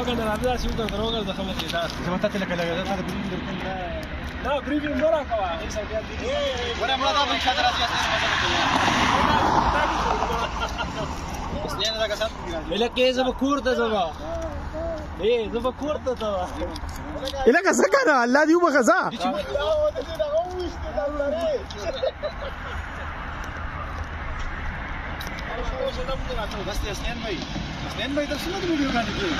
اگر در آمده داشتی بودم در آگر دخمه دیدار زمان تا لکه لگه دادم بریفی درکن نه بریفی مرا کوا این سر بیاد دیدی برای مرا دادم شاد راست یاسته الکه زما کور ته زما اے زما کور ته تا الکه څنګه نه الله دی وبخزا Gostei, assim, mãe. para olha olha olha olha Stand by, olha not the video.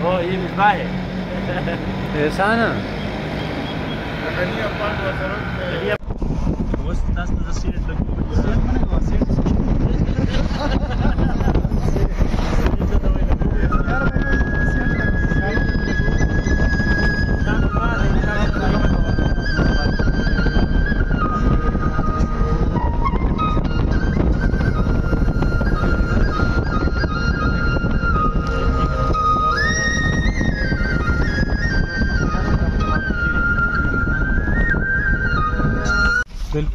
Oh, olha fine. Yes, I know.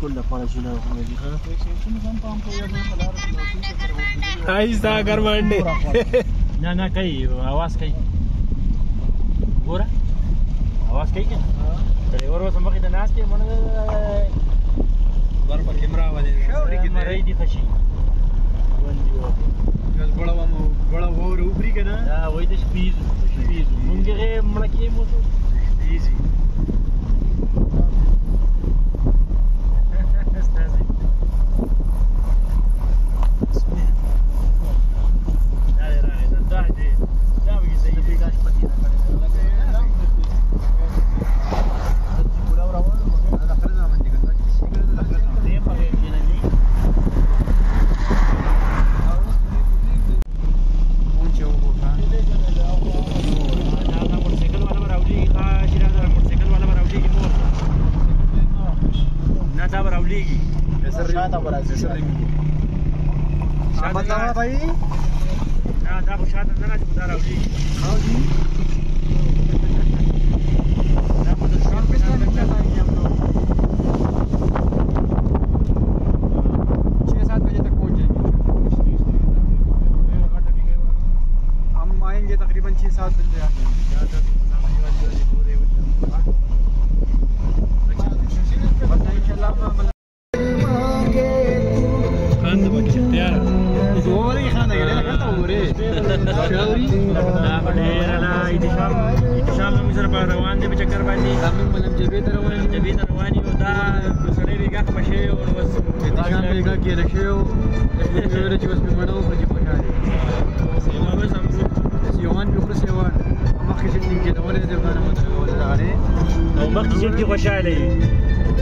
کل پارچینا ہوگی ها آیستا اگر باندې نه نه کوي आवाज کوي ګوره आवाज کوي کنه ډرایور اوس مخې ته ناست دی مړه ور په کیمرا باندې شوري کې مړې دي خشي باندې و بس ګړا و ګړا و وګري کنه دا وای د شپې شپې مونږه مړه کې مو شپې شاته ورځي سره شاته دا وایي دا دا شاته نه راځي دا راځي jugando para que chateara. Y si vos me dejaran de la carta, moriré. شاوري ډېره د شام د شام نوم سره په روان دي په چکر باندې همین بلم جبې ته روان دي جبې ته روان دي او دا سړی ریګه پښې او بس د شام ریګه کې رښیو د چې اوس په مړو په کې پکا دي نو به سم یوان به خو سیوا مخکې چې دې کې ولې دې باندې مو ته ولې راغلي او مخکې چې دې خوشاله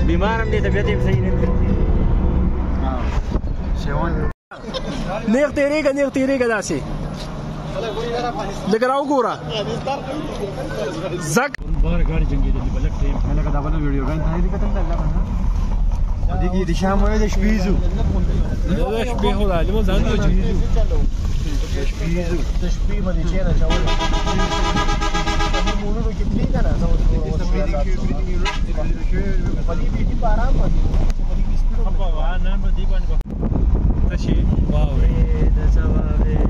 بیمارم دې طبيعت یې صحیح نه شيوان نيغتي ريكا نيغتي ريكا داسي لګراو ګورا زک بار ګاډي جنگي دي بلک ټیم مله کا داونه ویډیو ګان ته دې کتل الله کنه دې کې د شام وې د شپېزو د شپې هو دا لمو ځان ته جوړیږي د شپېزو د شپې باندې چیرې چاول مونږ کې تلې کنه زه اوس په دې کې په دې کې په آرام باندې په دې کې سپیډ په وانه باندې باندې तशी वाव आहे त्याचा वाव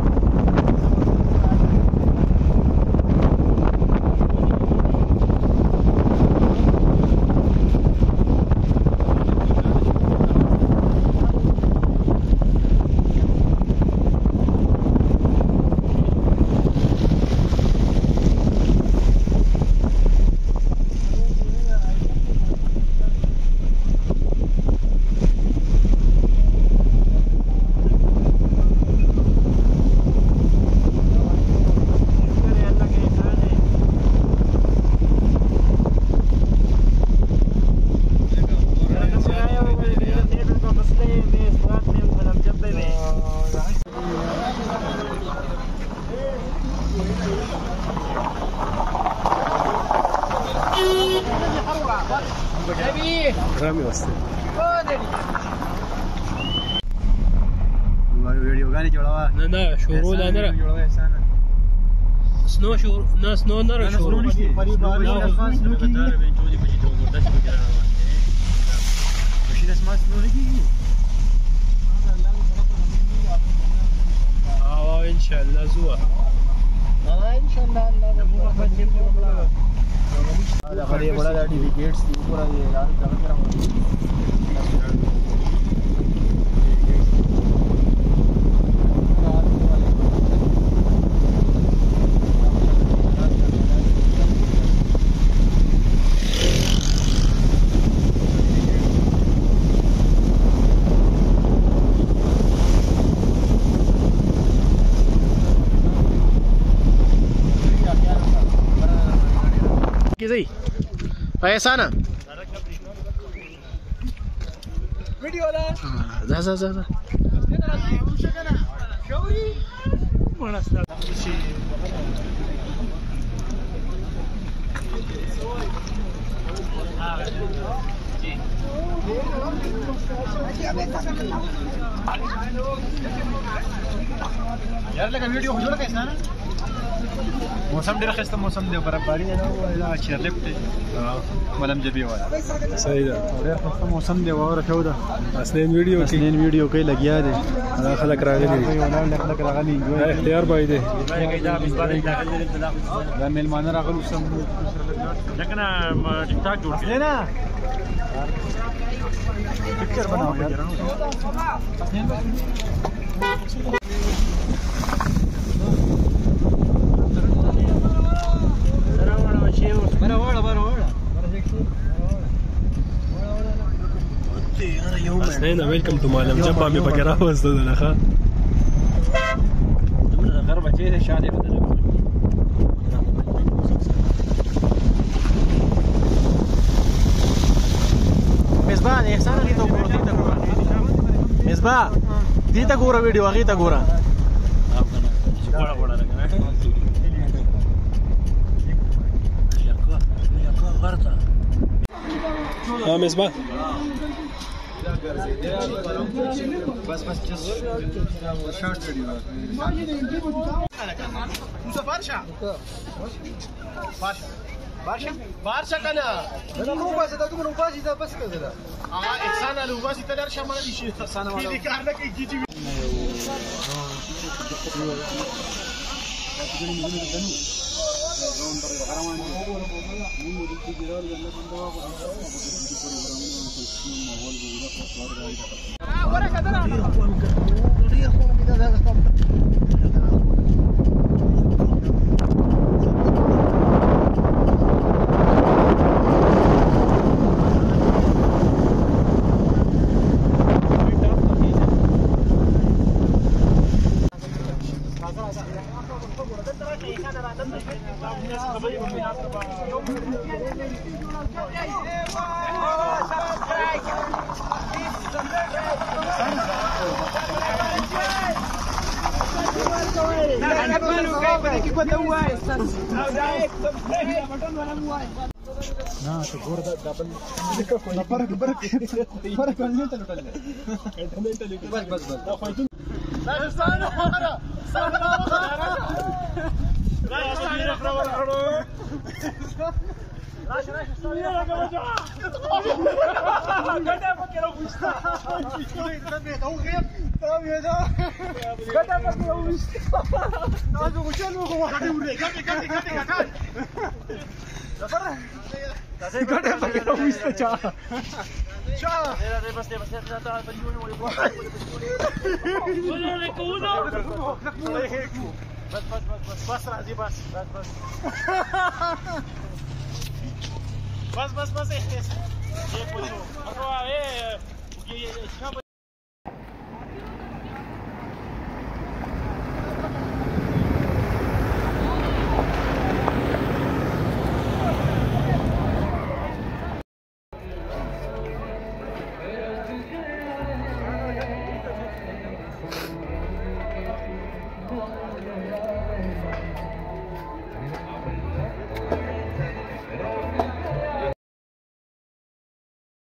رامي واسطه ویډیوګانې جوړوه نه نه شروع لا نه را سنو شروع نه سنو نه را شروع ماشین اسمان سنو نه کیږي او ان شاء الله زوه ان شاء الله الله हाँ, हाँ। बड़ा गेट्स पैसा ना हाँ, जा जा जा जा यार लगा वीडियो हो जो कैसा ना موسم ډېر ښایسته موسم دی برابري دا چیرلفټ دی ملم جبي والا صحیح ده ډېر ښایسته موسم دی واوره شو ده اسنین ویډیو کې اسنین ویډیو کې لګیا دی دا خلک راغلي دي خلک راغلي دي اختیار بای دی دا میلمانه راغلو سم لکه ټیک ټاک جوړ کړی نه पिक्चर बनाओ यार اثنين ويلكم تو مال مجمع ببقرة وسط الأخا ضمن الغربة كذا شادي بدل مصباح احسان غي ته ګورو ته ګورو مصباح دې ته ګورو ویډیو غي ته ګورو Gracias. ها مزبان بس بس جس شارت بارشا بارشا کنه نو باسه دا کوم باسه دا بس کړه دا اغه احسان له باسه ته لار شمال دي شي احسان والا دې کار نه کوي کیږي ها ورقه ah, ده کو ته وای او دا یک سم بټن ولا مو وای نه ته ګور دا ډبل برک برک برک ولې ته لټل بس بس بس دا خو ته راجستان وره سلام وره راجستان وره وره راشه راشه سلام وره کومه ګټه پکې راوښتا خو دې ته به دا وغه Tamam ya tamam. Kadar bakın olmuş. Hadi uçan O kuma? Hadi buraya. Hadi hadi hadi hadi. Zafer. Kadar bakın olmuş da çağ. Çağ. Nerede bas diye bas diye zaten ben yürüyorum oraya. Bunu ne kuğuna? Bas bas bas bas. Bas hadi bas. Bas bas. Bas bas bas. Depois. Agora é. O que é?